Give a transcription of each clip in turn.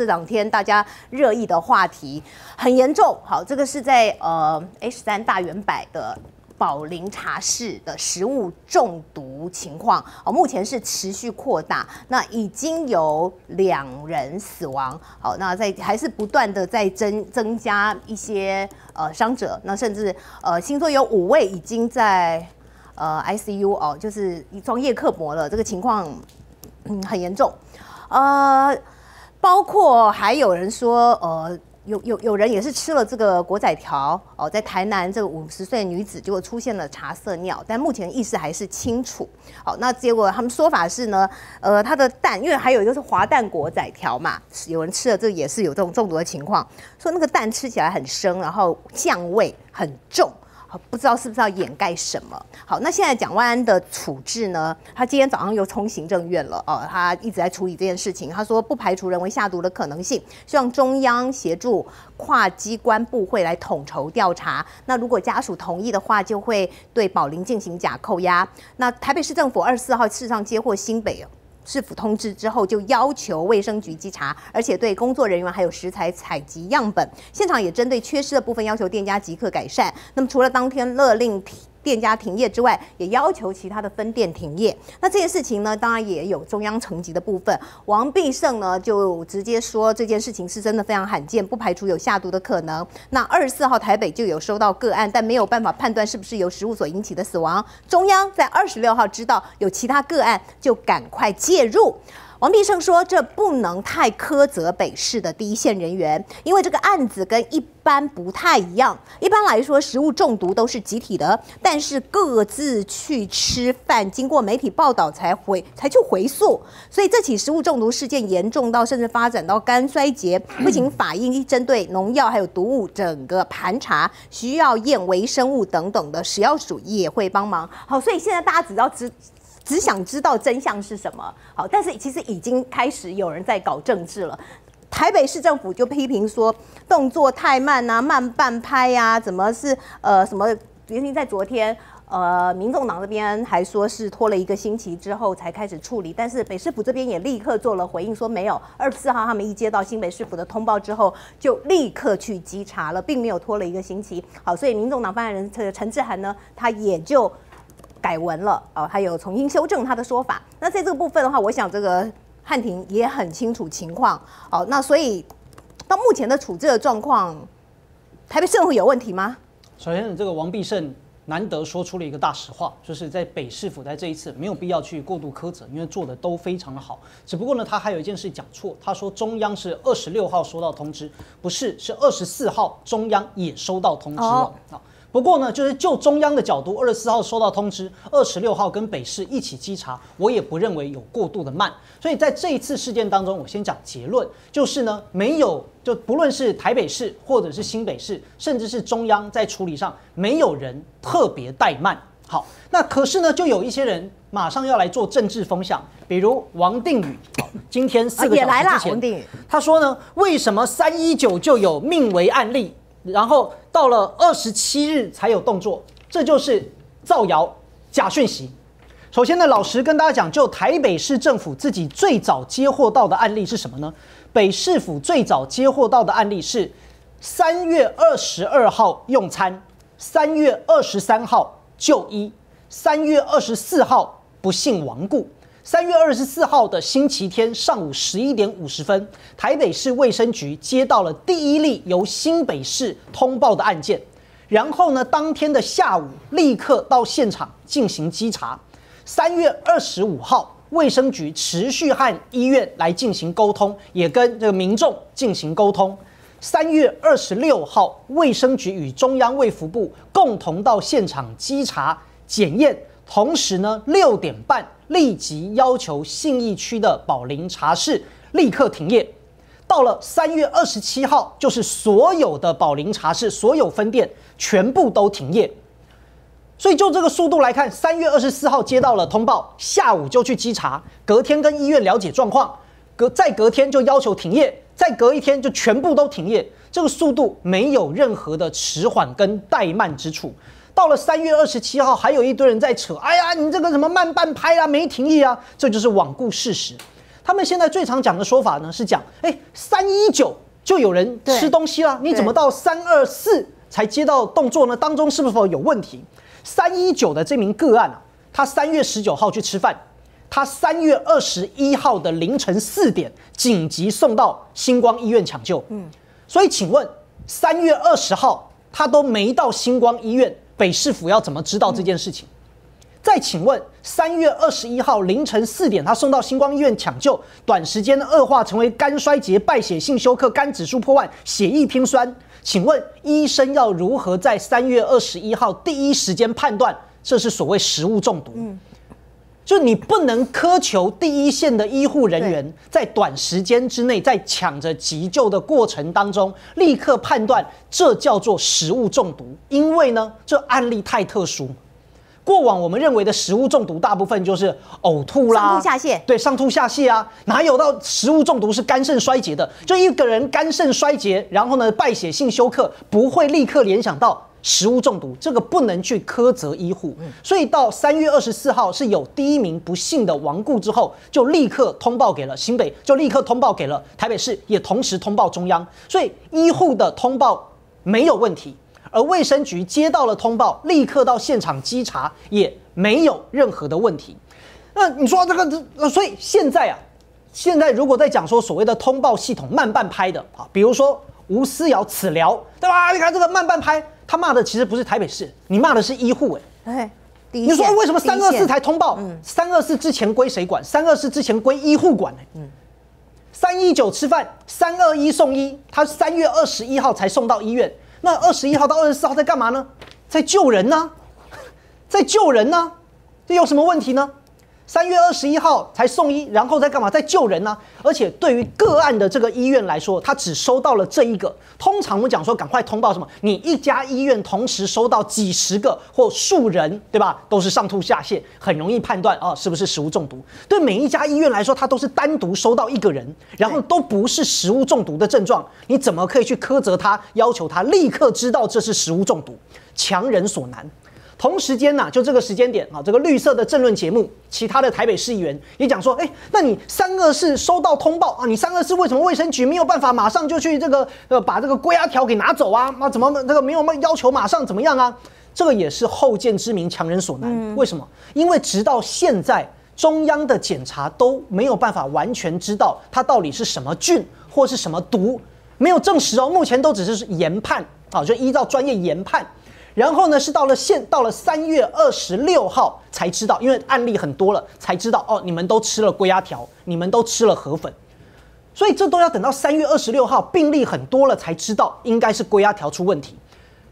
这两天大家热议的话题，很严重。好，这个是在呃 H 三大圆百的。宝林茶室的食物中毒情况哦，目前是持续扩大，那已经有两人死亡，好，那在还是不断的在增增加一些呃伤者，那甚至呃听说有五位已经在呃 ICU 哦，就是装叶克膜了，这个情况嗯很严重，呃，包括还有人说呃。有有有人也是吃了这个国仔条哦，在台南这个五十岁女子结果出现了茶色尿，但目前意识还是清楚。好，那结果他们说法是呢，呃，它的蛋，因为还有一个是滑蛋国仔条嘛，有人吃了这也是有这种中毒的情况，说那个蛋吃起来很生，然后酱味很重。不知道是不是要掩盖什么？好，那现在蒋万安的处置呢？他今天早上又冲行政院了哦，他一直在处理这件事情。他说不排除人为下毒的可能性，希望中央协助跨机关部会来统筹调查。那如果家属同意的话，就会对宝林进行假扣押。那台北市政府二十四号事实上接获新北。市府通知之后，就要求卫生局稽查，而且对工作人员还有食材采集样本，现场也针对缺失的部分要求店家即刻改善。那么除了当天勒令。店家停业之外，也要求其他的分店停业。那这件事情呢，当然也有中央层级的部分。王必胜呢，就直接说这件事情是真的非常罕见，不排除有下毒的可能。那二十四号台北就有收到个案，但没有办法判断是不是由食物所引起的死亡。中央在二十六号知道有其他个案，就赶快介入。王必胜说：“这不能太苛责北市的第一线人员，因为这个案子跟一般不太一样。一般来说，食物中毒都是集体的，但是各自去吃饭，经过媒体报道才回才去回溯。所以这起食物中毒事件严重到甚至发展到肝衰竭，不仅法医针对农药还有毒物整个盘查，需要验微生物等等的食药署也会帮忙。好，所以现在大家只要知。”只想知道真相是什么，好，但是其实已经开始有人在搞政治了。台北市政府就批评说动作太慢啊，慢半拍呀，怎么是呃什么？原因在昨天，呃，民众党这边还说是拖了一个星期之后才开始处理，但是北市府这边也立刻做了回应，说没有，二十四号他们一接到新北市府的通报之后，就立刻去稽查了，并没有拖了一个星期。好，所以民众党发言人陈陈志涵呢，他也就。改文了哦，还有重新修正他的说法。那在这个部分的话，我想这个汉庭也很清楚情况哦。那所以到目前的处置的状况，台北市政府有问题吗？首先，这个王必胜难得说出了一个大实话，就是在北市府在这一次没有必要去过度苛责，因为做的都非常的好。只不过呢，他还有一件事讲错，他说中央是二十六号收到通知，不是，是二十四号中央也收到通知了啊。不过呢，就是就中央的角度，二十四号收到通知，二十六号跟北市一起稽查，我也不认为有过度的慢。所以在这一次事件当中，我先讲结论，就是呢，没有就不论是台北市或者是新北市，甚至是中央在处理上，没有人特别怠慢。好，那可是呢，就有一些人马上要来做政治风向，比如王定宇，今天四个小时之前，他说呢，为什么三一九就有命为案例？然后到了二十七日才有动作，这就是造谣假讯息。首先呢，老实跟大家讲，就台北市政府自己最早接获到的案例是什么呢？北市府最早接获到的案例是三月二十二号用餐，三月二十三号就医，三月二十四号不幸亡故。三月二十四号的星期天上午十一点五十分，台北市卫生局接到了第一例由新北市通报的案件，然后呢，当天的下午立刻到现场进行稽查。三月二十五号，卫生局持续和医院来进行沟通，也跟这个民众进行沟通。三月二十六号，卫生局与中央卫福部共同到现场稽查检验，同时呢，六点半。立即要求信义区的宝林茶室立刻停业。到了三月二十七号，就是所有的宝林茶室所有分店全部都停业。所以就这个速度来看，三月二十四号接到了通报，下午就去稽查，隔天跟医院了解状况，隔再隔天就要求停业，再隔一天就全部都停业。这个速度没有任何的迟缓跟怠慢之处。到了三月二十七号，还有一堆人在扯，哎呀，你这个什么慢半拍啊，没停意啊，这就是罔顾事实。他们现在最常讲的说法呢是讲，哎，三一九就有人吃东西了，你怎么到三二四才接到动作呢？当中是否有问题？三一九的这名个案啊，他三月十九号去吃饭，他三月二十一号的凌晨四点紧急送到星光医院抢救。嗯，所以请问三月二十号他都没到星光医院，北市府要怎么知道这件事情？再请问，三月二十一号凌晨四点，他送到星光医院抢救，短时间恶化成为肝衰竭、败血性休克、肝指数破万、血液偏酸。请问医生要如何在三月二十一号第一时间判断这是所谓食物中毒？就你不能苛求第一线的医护人员在短时间之内，在抢着急救的过程当中，立刻判断这叫做食物中毒，因为呢，这案例太特殊。过往我们认为的食物中毒，大部分就是呕吐啦、上吐下泻，对，上吐下泻啊，哪有到食物中毒是肝肾衰竭的？就一个人肝肾衰竭，然后呢败血性休克，不会立刻联想到食物中毒，这个不能去苛责医护。所以到三月二十四号是有第一名不幸的亡故之后，就立刻通报给了新北，就立刻通报给了台北市，也同时通报中央，所以医护的通报没有问题。而卫生局接到了通报，立刻到现场稽查，也没有任何的问题。那你说这个，呃，所以现在啊，现在如果在讲说所谓的通报系统慢半拍的啊，比如说吴思瑶此聊，对吧？你看这个慢半拍，他骂的其实不是台北市，你骂的是医护，哎，哎，你说为什么三二四才通报？三二四之前归谁管？三二四之前归医护管呢？嗯，三一九吃饭，三二一送医，他三月二十一号才送到医院。那二十一号到二十四号在干嘛呢？在救人呢，在救人呢，这有什么问题呢？三月二十一号才送医，然后再干嘛？在救人呢？而且对于个案的这个医院来说，他只收到了这一个。通常我们讲说，赶快通报什么？你一家医院同时收到几十个或数人，对吧？都是上吐下泻，很容易判断啊，是不是食物中毒？对每一家医院来说，他都是单独收到一个人，然后都不是食物中毒的症状，你怎么可以去苛责他，要求他立刻知道这是食物中毒？强人所难。同时间呐，就这个时间点啊，这个绿色的政论节目，其他的台北市议员也讲说，哎，那你三二四收到通报啊，你三二四为什么卫生局没有办法马上就去这个呃把这个归压条给拿走啊？那怎么这个没有要求马上怎么样啊？这个也是后见之明，强人所难。为什么？因为直到现在，中央的检查都没有办法完全知道它到底是什么菌或是什么毒，没有证实哦。目前都只是研判啊，就依照专业研判。然后呢，是到了现到了三月二十六号才知道，因为案例很多了，才知道哦，你们都吃了龟鸭条，你们都吃了河粉，所以这都要等到三月二十六号病例很多了才知道，应该是龟鸭条出问题。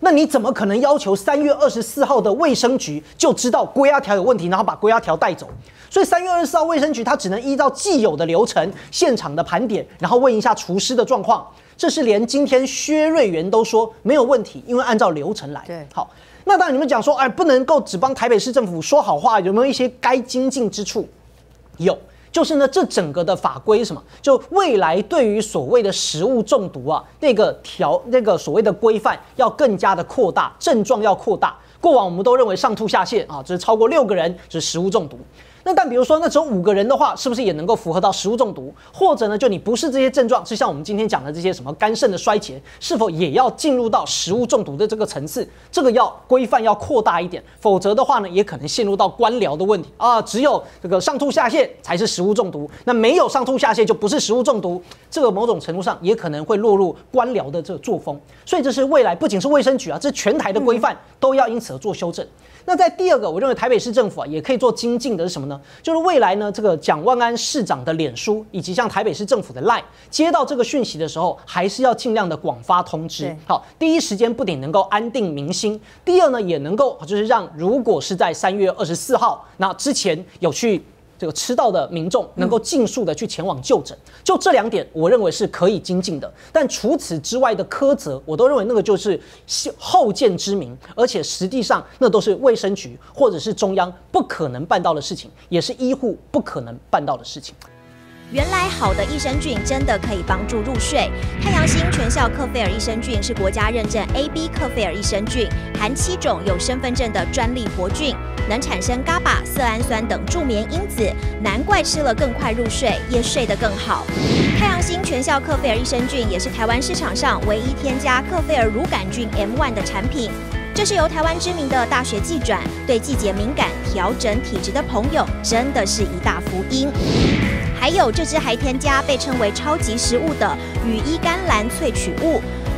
那你怎么可能要求三月二十四号的卫生局就知道龟鸭条有问题，然后把龟鸭条带走？所以三月二十四号卫生局他只能依照既有的流程，现场的盘点，然后问一下厨师的状况。这是连今天薛瑞元都说没有问题，因为按照流程来。对，好，那当然你们讲说，哎，不能够只帮台北市政府说好话，有没有一些该精进之处？有，就是呢，这整个的法规什么，就未来对于所谓的食物中毒啊，那个条那个所谓的规范要更加的扩大，症状要扩大。过往我们都认为上吐下泻啊，这是超过六个人是食物中毒。但比如说，那只有五个人的话，是不是也能够符合到食物中毒？或者呢，就你不是这些症状，是像我们今天讲的这些什么肝肾的衰竭，是否也要进入到食物中毒的这个层次？这个要规范要扩大一点，否则的话呢，也可能陷入到官僚的问题啊。只有这个上吐下泻才是食物中毒，那没有上吐下泻就不是食物中毒。这个某种程度上也可能会落入官僚的这个作风。所以这是未来不仅是卫生局啊，这全台的规范都要因此而做修正。那在第二个，我认为台北市政府啊也可以做精进的是什么呢呢？就是未来呢，这个蒋万安市长的脸书以及像台北市政府的 Line 接到这个讯息的时候，还是要尽量的广发通知。好，第一时间不仅能够安定民心，第二呢也能够就是让如果是在三月二十四号那之前有去。这个吃到的民众能够尽速的去前往就诊，就这两点，我认为是可以精进的。但除此之外的苛责，我都认为那个就是后见之明，而且实际上那都是卫生局或者是中央不可能办到的事情，也是医护不可能办到的事情。原来好的益生菌真的可以帮助入睡。太阳星全效克菲尔益生菌是国家认证 AB 克菲尔益生菌，含七种有身份证的专利活菌，能产生 GABA、色氨酸等助眠因子，难怪吃了更快入睡，也睡得更好。太阳星全效克菲尔益生菌也是台湾市场上唯一添加克菲尔乳杆菌 M1 的产品。这是由台湾知名的大学季转，对季节敏感、调整体质的朋友，真的是一大福音。还有这支还添加被称为超级食物的羽衣甘蓝萃取物，